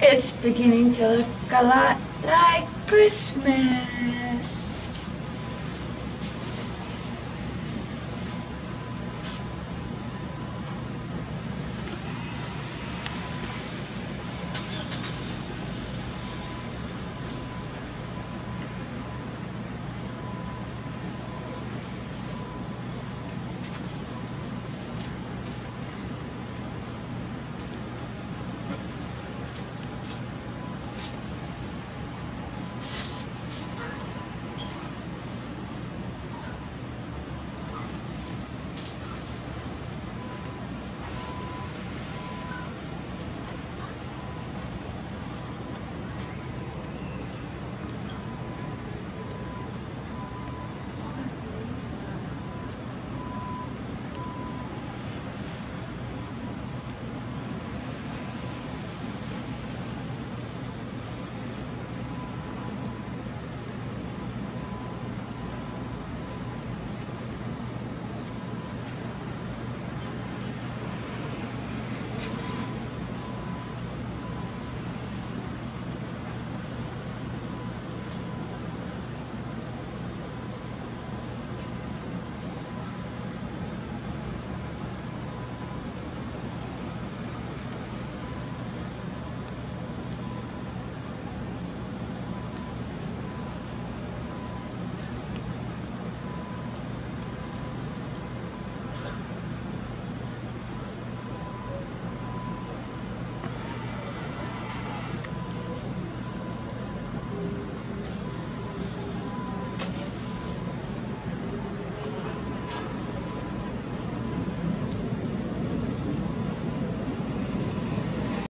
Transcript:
It's beginning to look a lot like Christmas.